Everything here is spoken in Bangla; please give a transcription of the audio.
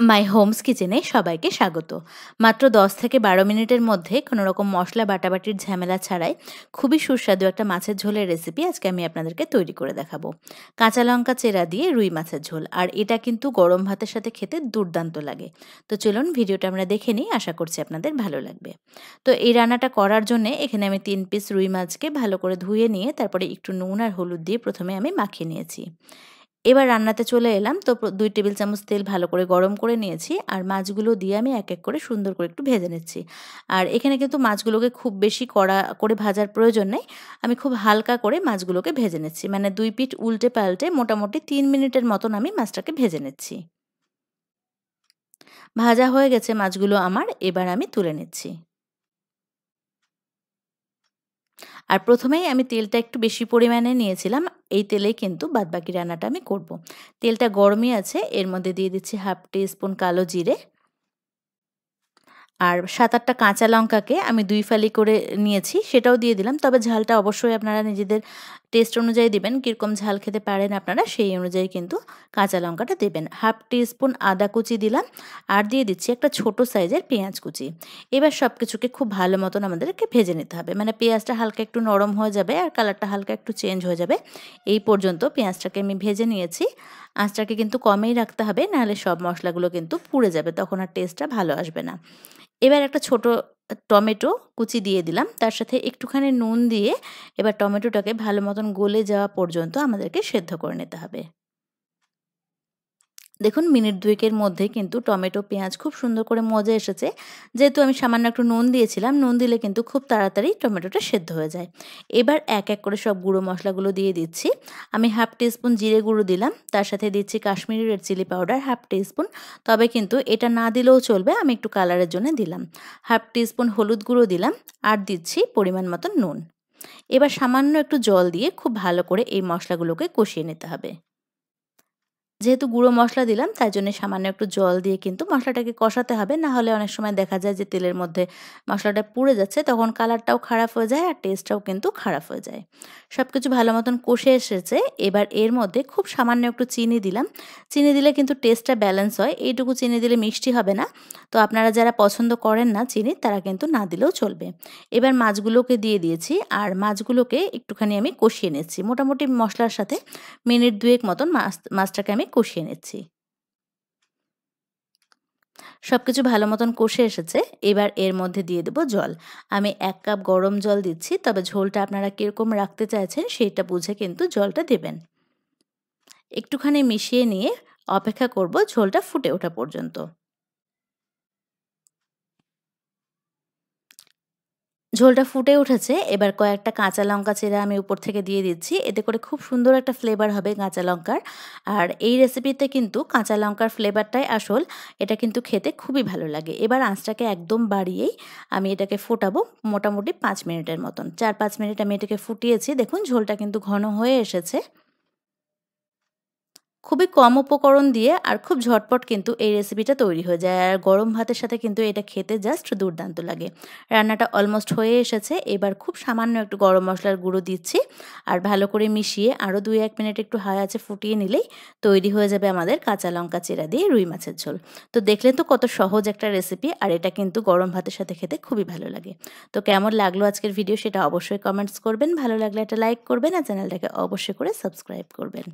মাই হোমস কিচেনে সবাইকে স্বাগত। মাত্র 10 থেকে বারো মিনিটের মধ্যে কোনো রকম মশলা, বাটাবাটির ঝামেলা ছাড়াই খুবই সুস্বাদু একটা মাছের ঝোলের রেসিপি আজকে আমি আপনাদেরকে তৈরি করে দেখাবো। কাঁচা লঙ্কা চেরা দিয়ে রুই মাছের ঝোল, আর এটা কিন্তু গরম ভাতের সাথে খেতে দুর্দান্ত লাগে। তো চলুন ভিডিওটা আমরা দেখে নিই, আশা করছি আপনাদের ভালো লাগবে। তো এই রান্নাটা করার জন্য এখানে আমি তিন পিস রুই মাছকে ভালো করে ধুয়ে নিয়ে তারপরে একটু নুন আর হলুদ দিয়ে প্রথমে আমি মাখিয়ে নিয়েছি। এবার রান্নাতে চলে এলাম। তো দুই টেবিল চামচ তেল ভালো করে গরম করে নিয়েছি আর মাছগুলো দিয়ে আমি এক এক করে সুন্দর করে একটু ভেজে নিচ্ছি। আর এখানে কিন্তু মাছগুলোকে খুব বেশি কড়া করে ভাজার প্রয়োজন নেই। আমি খুব হালকা করে মাছগুলোকে ভেজে নিচ্ছি। মানে দুই পিঠ উল্টে পাল্টে মোটামুটি তিন মিনিটের মতন আমি মাছটাকে ভেজে নিচ্ছি। ভাজা হয়ে গেছে মাছগুলো আমার। এবার আমি তুলে নিচ্ছি। আর প্রথমেই আমি তেলটা একটু বেশি পরিমাণে নিয়েছিলাম। এই তেলেই কিন্তু বাদবাকি রান্নাটা আমি করব। তেলটা গরমই আছে, এর মধ্যে দিয়ে দিচ্ছি হাফ টি স্পুন কালো জিরে। আর সাত আটটা কাঁচা লঙ্কাকে আমি দুই ফালি করে নিয়েছি, সেটাও দিয়ে দিলাম। তবে ঝালটা অবশ্যই আপনারা নিজেদের টেস্ট অনুযায়ী দিবেন, কীরকম ঝাল খেতে পারেন আপনারা, সেই অনুযায়ী কিন্তু কাঁচা লঙ্কাটা দেবেন। হাফ টি স্পুন আদা কুচি দিলাম, আর দিয়ে দিচ্ছি একটা ছোট সাইজের পেঁয়াজ কুচি। এবার সব কিছুকে খুব ভালো মতন আমাদেরকে ভেজে নিতে হবে। মানে পেঁয়াজটা হালকা একটু নরম হয়ে যাবে, আর কালারটা হালকা একটু চেঞ্জ হয়ে যাবে। এই পর্যন্ত পেঁয়াজটাকে আমি ভেজে নিয়েছি। আঁচটাকে কিন্তু কমেই রাখতে হবে, নাহলে সব মশলাগুলো কিন্তু পুড়ে যাবে, তখন আর টেস্টটা ভালো আসবে না। এবার একটা ছোট টমেটো কুচি দিয়ে দিলাম। তার সাথে একটুখানি নুন দিয়ে এবার টমেটোটাকে ভালো মতন গলে যাওয়া পর্যন্ত আমাদেরকে সেদ্ধ করে নিতে হবে। দেখুন, মিনিট দুয়েকের মধ্যে কিন্তু টমেটো, পেঁয়াজ খুব সুন্দর করে মজা এসেছে। যেহেতু আমি সামান্য একটু নুন দিয়েছিলাম, নুন দিলে কিন্তু খুব তাড়াতাড়ি টমেটোটা সেদ্ধ হয়ে যায়। এবার এক এক করে সব গুঁড়ো মশলাগুলো দিয়ে দিচ্ছি। আমি হাফ টিস্পুন জিরে গুঁড়ো দিলাম, তার সাথে দিচ্ছি Kashmiri red chilli powder, half teaspoon. তবে কিন্তু এটা না দিলেও চলবে, আমি একটু কালারের জন্য দিলাম। হাফ টিস্পুন হলুদ গুঁড়ো দিলাম আর দিচ্ছি পরিমাণ মতন নুন। এবার সামান্য একটু জল দিয়ে খুব ভালো করে এই মশলাগুলোকে কষিয়ে নিতে হবে। যেহেতু গুঁড়ো মশলা দিলাম, তাই জন্য সামান্য একটু জল দিয়ে কিন্তু মশলাটাকে কষাতে হবে। না হলে অনেক সময় দেখা যায় যে তেলের মধ্যে মশলাটা পুড়ে যাচ্ছে, তখন কালারটাও খারাপ হয়ে যায় আর টেস্টটাও কিন্তু খারাপ হয়ে যায়। সব কিছু ভালো মতন কষে এসেছে। এবার এর মধ্যে খুব সামান্য একটু চিনি দিলাম। চিনি দিলে কিন্তু টেস্টটা ব্যালেন্স হয়। এইটুকু চিনি দিলে মিষ্টি হবে না। তো আপনারা যারা পছন্দ করেন না চিনি, তারা কিন্তু না দিলেও চলবে। এবার মাছগুলোকে দিয়ে দিয়েছি আর মাছগুলোকে একটুখানি আমি কষিয়ে নিচ্ছি। মোটামুটি মশলার সাথে মিনিট দুয়েক মতন মাছ, মাছটাকে আমি কষিয়ে নিচ্ছি। সব কিছু ভালো মতন কষে এসেছে। এবার এর মধ্যে দিয়ে দেবো জল। আমি এক কাপ গরম জল দিচ্ছি, তবে ঝোলটা আপনারা কীরকম রাখতে চাইছেন সেটা বুঝে কিন্তু জলটা দেবেন। একটুখানি মিশিয়ে নিয়ে অপেক্ষা করব ঝোলটা ফুটে ওঠা পর্যন্ত। ঝোলটা ফুটে উঠেছে। এবার কয়েকটা কাঁচা লঙ্কা চেরা আমি উপর থেকে দিয়ে দিচ্ছি। এতে করে খুব সুন্দর একটা ফ্লেভার হবে কাঁচা লঙ্কার। আর এই রেসিপিতে কিন্তু কাঁচা লঙ্কার ফ্লেভারটাই আসল। এটা কিন্তু খেতে খুবই ভালো লাগে। এবার আঁচটাকে একদম বাড়িয়েই আমি এটাকে ফোটাবো মোটামুটি পাঁচ মিনিটের মতন। চার পাঁচ মিনিট আমি এটাকে ফুটিয়েছি। দেখুন, ঝোলটা কিন্তু ঘন হয়ে এসেছে। খুবই কম উপকরণ দিয়ে আর খুব ঝটপট কিন্তু এই রেসিপিটা তৈরি হয়ে যায়। আর গরম ভাতের সাথে কিন্তু এটা খেতে জাস্ট দুর্দান্ত লাগে। রান্নাটা অলমোস্ট হয়ে এসেছে। এবার খুব সামান্য একটু গরম মশলার গুঁড়ো দিচ্ছি আর ভালো করে মিশিয়ে আরও দুই এক মিনিট একটু হাই আছে ফুটিয়ে নিলেই তৈরি হয়ে যাবে আমাদের কাঁচা লঙ্কা চেরা দিয়ে রুই মাছের ঝোল। তো দেখলেন তো কত সহজ একটা রেসিপি আর এটা কিন্তু গরম ভাতের সাথে খেতে খুবই ভালো লাগে। তো কেমন লাগল আজকের ভিডিও সেটা অবশ্যই কমেন্টস করবেন। ভালো লাগলে একটা লাইক করবেন আর চ্যানেলটাকে অবশ্যই করে সাবস্ক্রাইব করবেন।